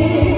here.